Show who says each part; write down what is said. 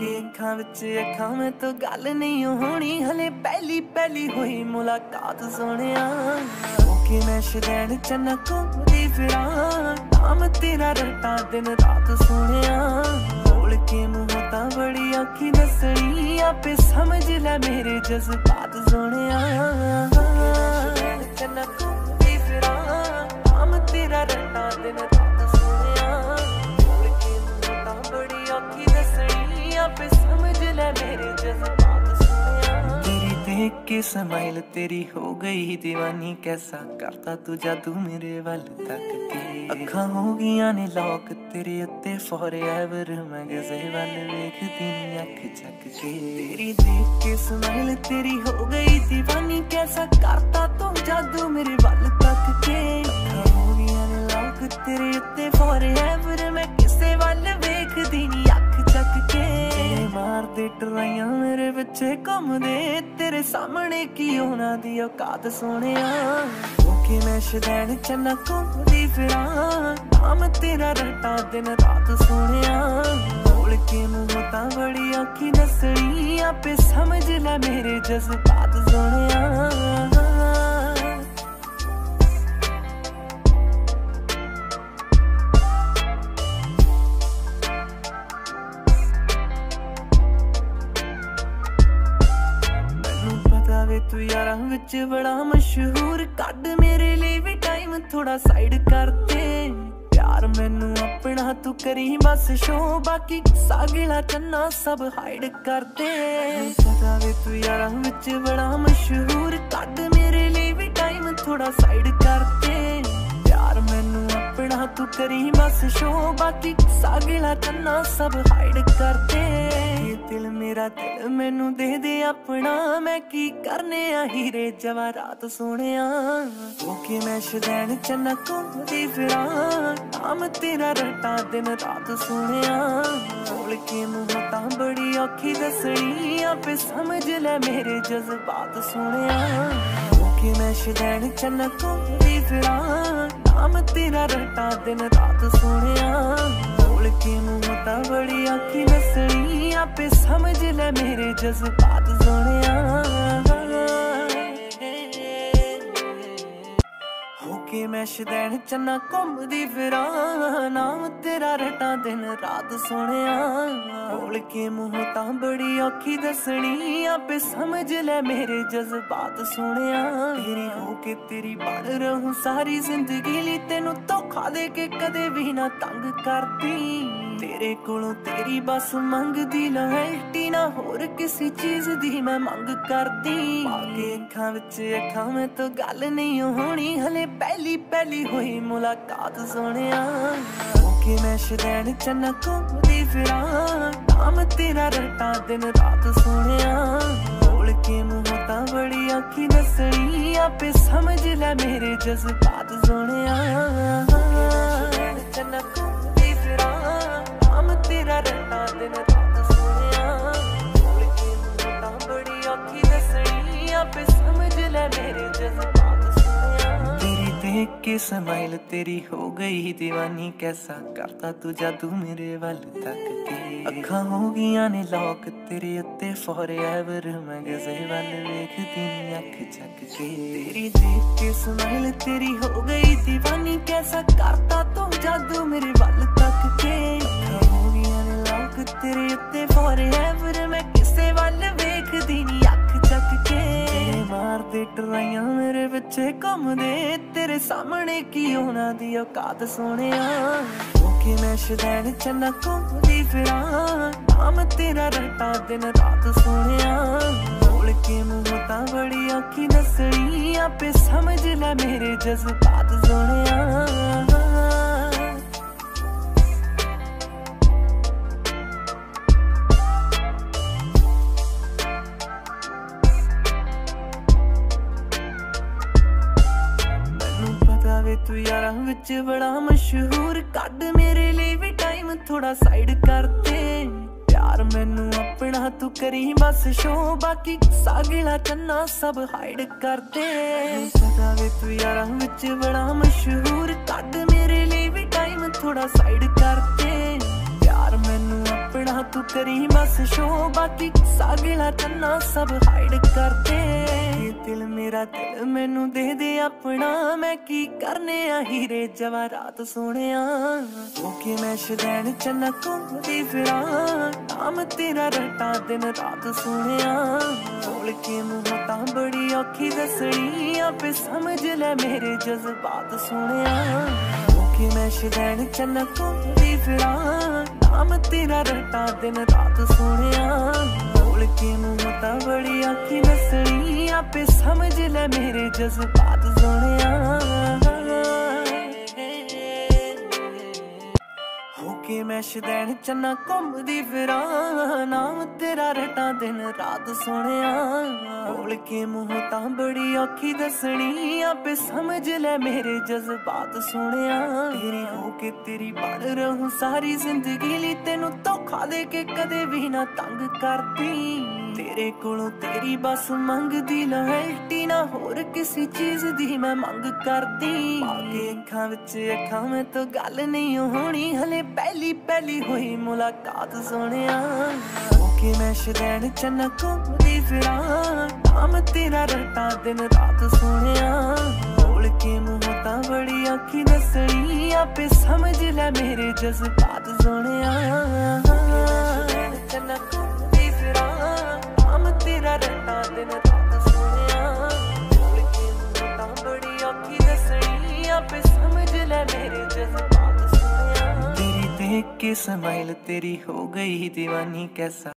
Speaker 1: ਕੇ ਅੱਖਾਂ ਵਿੱਚ ਅੱਖਾਂ ਮੈਂ ਤੋਂ ਗੱਲ ਨਹੀਂ ਹੋਣੀ। ਹਲੇ ਪਹਿਲੀ ਪਹਿਲੀ ਹੋਈ ਮੁਲਾਕਾਤ ਸੋਹਣਿਆ। ਕਿ ਮੈਂ ਸ਼ਦੈਣ ਚੰਨਾ ਘੁੰਮਦੀ ਫਿਰਾਂ। ਨਾਮ ਤੇਰਾ ਰਟਾ ਦਿਨ ਰਾਤ ਸੋਹਣਿਆ। ਬੋਲ ਕੇ ਮੂੰਹ ਤਾਂ ਬੜੀ ਅੱਖੀ ਦੱਸਣੀ, ਆਪੇ ਸਮਝ ਲੈ ਮੇਰੇ ਜਜ਼ਬਾਤ ਸੋਹਣਿਆ। ਤੇਰੀ ਦੇਖ ਕੇ ਸਮਾਈਲ ਤੇਰੀ ਹੋ ਗਈ दीवानी कैसा ਕਰਤਾ ਤੂੰ ਜਾਦੂ ਮੇਰੇ ਵੱਲ ਤੱਕ ਕੇ ਅੱਖਾਂ ਹੋ ਗਈਆਂ ਨੇ ਲੋਕ ਤੇਰੇ ਉੱਤੇ ਫੋਰਐਵਰ ਮੈਂ ਕਿਸੇ ਵੱਲ ਵੇਖਦੀ ਨੀ ਅੱਖ ਚੱਕ ਕੇ ਤੇਰੀ ਦੇਖ ਕੇ ਸਮਾਈਲ ਤੇਰੀ ਹੋ ਗਈ दीवानी कैसा ਕਰਤਾ ਤੂੰ ਜਾਦੂ ਮੇਰੇ ਵੱਲ ਤੱਕ ਕੇ ਅੱਖਾਂ ਹੋ ਗਈਆਂ ਨੇ ਲੋਕ ਤੇਰੇ ਉੱਤੇ ਫੋਰਐਵਰ ਮੈਂ ਟਰਾਈਆਂ ਮੇਰੇ ਪਿੱਛੇ ਘੁੰਮਦੇ ਤੇਰੇ ਸਾਹਮਣੇ ਕੀ ਉਹਨਾਂ ਦੀ ਔਕਾਤ ਸੋਹਣਿਆ ਉਹ ਕਿ ਮੈਂ ਸ਼ਦੈਣ ਚੰਨਾ ਘੁੰਮਦੀ ਫਿਰਾਂ। ਨਾਮ ਤੇਰਾ ਰਟਾ ਦਿਨ ਰਾਤ ਸੋਹਣਿਆ ਬੋਲ ਕੇ ਮੂੰਹ ਤਾਂ ਬੜੀ ਅੱਖੀ ਨਸਣੀ ਆਪੇ ਸਮਝ ਲੈ ਮੇਰੇ ਜਜ਼ਬਾਤ ਸੋਹਣਿਆ ਤੂੰ ਯਾਰਾਂ ਵਿੱਚ ਬੜਾ ਮਸ਼ਹੂਰ। ਕੱਢ ਮੇਰੇ ਲਈ ਵੀ ਟਾਈਮ ਥੋੜਾ ਸਾਈਡ ਕਰਤੇ ਪਿਆਰ ਮੈਨੂੰ ਆਪਣਾ ਤੂੰ ਕਰੀ ਬਸ ਸ਼ੋ ਬਾਕੀ ਸਾਗਲਾ ਚੰਨਾ ਸਭ ਹਾਈਡ ਕਰਦੇ ਪਤਾ ਵੇ ਤੂੰ ਯਾਰਾਂ ਵਿੱਚ ਬੜਾ ਮਸ਼ਹੂਰ। ਕੱਢ ਮੇਰੇ ਲਈ ਵੀ ਟਾਈਮ ਥੋੜਾ ਸਾਈਡ ਕਰਤੇ ਪਿਆਰ ਮੈਨੂੰ ਆਪਣਾ ਤੂੰ ਕਰੀ ਬਸ ਸ਼ੋ ਬਾਕੀ ਸਾਗਲਾ ਚੰਨਾ ਸਭ ਹਾਈਡ ਕਰਦੇ ਇਹ ਦਿਲ ਮੇਰਾ ਦਿਲ ਮੈਨੂੰ ਦੇ ਦੇ ਆਪਣਾ। ਮੈਂ ਕੀ ਕਰਨੇ ਆ ਹੀਰੇ ਜਵਾਰਾਤ ਸੋਹਣਿਆ। ਉਹ ਕਿ ਮੈਂ ਸ਼ਦੈਣ ਚੰਨਾ ਘੁੰਮਦੀ ਫਿਰਾਂ। ਨਾਮ ਤੇਰਾ ਰਟਾ ਦਿਨ ਰਾਤ ਸੋਹਣਿਆ। ਬੋਲ ਕੇ ਮੂੰਹ ਤਾਂ ਬੜੀ ਔਖੀ ਦੱਸਣੀ। ਆਪੇ ਸਮਝ ਲੈ ਮੇਰੇ ਜਜ਼ਬਾਤ ਸੋਹਣਿਆ। ਉਹ ਕਿ ਮੈਂ ਸ਼ਦੈਣ ਚੰਨਾ ਘੁੰਮਦੀ ਫਿਰਾਂ। ਨਾਮ ਤੇਰਾ ਰਟਾ ਦਿਨ ਰਾਤ ਸੋਹਣਿਆ। ਬੋਲ ਕੇ ਮੂੰਹ ਤਾਂ ਬੜੀ ਅੱਖੀ ਨਸਣੀ ਆਪੇ ਸਮਝ ਲੈ ਮੇਰੇ ਜਜ਼ਬਾਤ ਸੋਹਣਿਆ ਹੋ ਕੇ ਮੈਂ ਘੁੰਮਦੀ ਫਿਰਾਂ। ਨਾਮ ਤੇਰਾ ਰਟਾ ਦਿਨ ਰਾਤ ਸੋਹਣਿਆ ਬੋਲ ਕੇ ਮੂੰਹ ਤਾਂ ਬੜੀ ਔਖੀ ਦੱਸਣੀ, ਆਪੇ ਸਮਝ ਲੈ ਮੇਰੇ ਜਜ਼ਬਾਤ ਸੋਹਣਿਆ ਤੇਰੀ ਹੋ ਕੇ ਤੇਰੀ ਬਣ ਰਹੂੰ ਸਾਰੀ ਜ਼ਿੰਦਗੀ ਲਈ, ਤੈਨੂੰ ਧੋਖਾ ਦੇ ਕੇ ਕਦੇ ਵੀ ਨਾ ਤੰਗ ਕਰਦੀ। ਤੇਰੇ ਕੋਲੋਂ ਤੇਰੀ ਬਸ ਮੰਗਦੀ ਲਾਇਲਟੀ ਨਾ ਹੋਰ ਕਿਸੇ ਚੀਜ਼ ਦੀ ਮੈਂ ਮੰਗ ਕਰਦੀ। ਬਾਕੀ ਅੱਖਾਂ ਵਿੱਚ ਅੱਖਾਂ ਮੈਂ ਤੋਂ ਗੱਲ ਨਹੀਂ ਹੋਣੀ। ਹਲੇ ਪਹਿਲੀ ਪਹਿਲੀ ਹੋਈ ਮੁਲਾਕਾਤ ਸੋਹਣਿਆ। ਕਿ ਮੈਂ ਸ਼ਦੈਣ ਚੰਨਾ ਘੁੰਮਦੀ ਫਿਰਾਂ। ਨਾਮ ਤੇਰਾ ਰਟਾ ਦਿਨ ਰਾਤ ਸੋਹਣਿਆ। ਬੋਲ ਕੇ ਮੂੰਹ ਤਾਂ ਬੜੀ ਆਖੀ ਦੱਸਣੀ। ਆਪੇ ਸਮਝ ਲੈ ਮੇਰੇ ਜਜ਼ਬਾਤ ਸੋਹਣਿਆ। ਚੰਨਾ तेरी समाइल तेरी हो गई दीवानी कैसा करता तू जादू मेरे वाल तक के ਅੱਖਾਂ ਹੋ ਗਈਆਂ ਨੇ ਲੋਕ ਤੇਰੇ ਉੱਤੇ ਫੋਰਐਵਰ ਮੈਂ ਗਜ਼ੇ ਵੱਲ ਵੇਖਦੀ ਅੱਖ ਚੱਕ ਕੇ। ਤੇਰੀ ਦੇਖ ਕੇ ਸਮਾਈਲ ਤੇਰੀ ਹੋ ਗਈ دیਵਾਨੀ ਕੈਸਾ ਕਰਤਾ ਤੂੰ ਜਾਦੂ ਮੇਰੇ ਵੱਲ ਤੱਕ ਕੇ? ਅੱਖਾਂ ਹੋ ਗਈਆਂ ਨੇ ਲੋਕ ਤੇਰੇ ਉੱਤੇ ਫੋਰਐਵਰ ਮੈਂ ਟਰਾਈਆਂ ਮੇਰੇ ਪਿੱਛੇ ਘੁੰਮਦੇ ਤੇਰੇ ਸਾਹਮਣੇ ਕੀ ਉਹਨਾਂ ਦੀ ਔਕਾਤ ਸੋਹਣਿਆ ਉਹ ਕਿ ਮੈਂ ਸ਼ਦੈਣ ਚੰਨਾ ਘੁੰਮਦੀ ਫਿਰਾਂ। ਨਾਮ ਤੇਰਾ ਰਟਾ ਦਿਨ ਰਾਤ ਸੋਹਣਿਆ ਬੋਲ ਕੇ ਮੂੰਹ ਤਾਂ ਬੜੀ ਅੱਖੀ ਨਸਣੀ ਆਪੇ ਸਮਝ ਲੈ ਮੇਰੇ ਜਜ਼ਬਾਤ ਸੋਹਣਿਆ ਤੂੰ ਯਾਰਾਂ ਵਿੱਚ ਬੜਾ ਮਸ਼ਹੂਰ। ਕੱਢ ਮੇਰੇ ਲਈ ਵੀ ਟਾਈਮ ਥੋੜਾ ਸਾਈਡ ਕਰਤੇ ਪਿਆਰ ਮੈਨੂੰ ਆਪਣਾ ਤੂੰ ਕਰੀ ਬਸ ਸ਼ੋ ਬਾਕੀ ਸਾਗਲਾ ਚੰਨਾ ਸਭ ਹਾਈਡ ਕਰਦੇ ਪਤਾ ਵੇ ਤੂੰ ਯਾਰਾਂ ਵਿੱਚ ਬੜਾ ਮਸ਼ਹੂਰ। ਕੱਢ ਮੇਰੇ ਲਈ ਵੀ ਟਾਈਮ ਥੋੜਾ ਸਾਈਡ ਕਰਤੇ ਪਿਆਰ ਮੈਨੂੰ ਆਪਣਾ ਤੂੰ ਕਰੀ ਬਸ ਸ਼ੋ ਬਾਕੀ ਸਾਗਲਾ ਚੰਨਾ ਸਭ ਹਾਈਡ ਕਰਦੇ। ਇਹ ਦਿਲ ਮੇਰਾ ਦਿਲ ਮੈਨੂੰ ਦੇ ਦੇ ਆਪਣਾ, ਮੈਂ ਕੀ ਕਰਨੇ ਆ ਹੀਰੇ ਜਵਾਰਾਤ ਸੋਹਣਿਆ। ਹੋ ਕੇ ਮੈਂ ਸ਼ਦੈਣ ਚੰਨਾ ਘੁੰਮਦੀ ਫਿਰਾਂ, ਨਾਮ ਤੇਰਾ ਰਟਾ ਦਿਨ ਰਾਤ ਸੋਹਣਿਆ। ਬੋਲ ਕੇ ਮੂੰਹ ਤਾਂ ਬੜੀ ਔਖੀ ਦੱਸਣੀ, ਆਪੇ ਸਮਝ ਕਿ ਮੈਂ ਸ਼ਦੈਣ ਚੰਨਾ ਘੁੰਮਦੀ ਫਿਰਾਂ। ਨਾਮ ਤੇਰਾ ਰਟਾ ਦਿਨ ਰਾਤ ਸੋਹਣਿਆ। ਬੋਲ ਕੇ ਮੂੰਹ ਤਾਂ ਬੜੀ ਆਖੀ ਨਸਣੀ ਆਪੇ ਸਮਝ ਲੈ ਮੇਰੇ ਜਜ਼ਬਾਤ ਸੋਹਣਿਆ ਕੇ ਮੈਂ ਸ਼ਦੈਣ ਚੰਨਾ ਘੁੰਮਦੀ ਫਿਰਾਂ। ਨਾਮ ਤੇਰਾ ਰਟਾ ਦਿਨ ਰਾਤ ਸੋਹਣਿਆ ਬੋਲ ਕੇ ਮੂੰਹ ਤਾਂ ਬੜੀ ਔਖੀ ਦੱਸਣੀ। ਆਪੇ ਸਮਝ ਲੈ ਮੇਰੇ ਜਜ਼ਬਾਤ ਸੋਹਣਿਆ ਤੇਰੀ ਹੋ ਕੇ ਤੇਰੀ ਬਣ ਰਹੂੰ ਸਾਰੀ ਜ਼ਿੰਦਗੀ ਲਈ। ਤੈਨੂੰ ਧੋਖਾ ਦੇ ਕੇ ਕਦੇ ਵੀ ਨਾ ਤੰਗ ਕਰਦੀ। ਤੇਰੇ ਕੋਲੋਂ ਤੇਰੀ ਬਸ ਮੰਗਦੀ ਲਾਇਲਟੀ ਨਾ ਹੋਰ ਕਿਸੇ ਚੀਜ਼ ਦੀ ਮੈਂ ਮੰਗ ਕਰਦੀ। ਆਗੇ ਅੱਖਾਂ ਵਿੱਚ ਅੱਖਾਂ ਮੈਂ ਤਾਂ ਗੱਲ ਨਹੀਂ ਹੋਣੀ, ਹਲੇ ਪਹਿਲੀ ਪਹਿਲੀ ਹੋਈ ਮੁਲਾਕਾਤ ਸੋਹਣਿਆ ਕਿ ਮੈਂ ਸ਼ਦੈਣ ਚੰਨਾ ਘੁੰਮਦੀ ਫਿਰਾਂ, ਨਾਮ ਤੇਰਾ ਰਟਾ ਦਿਨ ਰਾਤ ਸੋਹਣਿਆ ਬੋਲ ਕੇ ਮੂੰਹ ਤਾਂ ਬੜੀ ਅੱਖੀ ਨਸਣੀ ਆਪੇ ਸਮਝ ਲੈ ਮੇਰੇ ਜਜ਼ਬਾਤ ਸੋਹਣਿਆ ਚੰਨਾ ਘੁੰਮਦੀ ਫਿਰਾਂ ਜਜ਼ਬਾਤ ਸੋਹਣਿਆ ਤੇਰੀ ਦੇਖ ਕੇ ਸਮਾਈਲ ਤੇਰੀ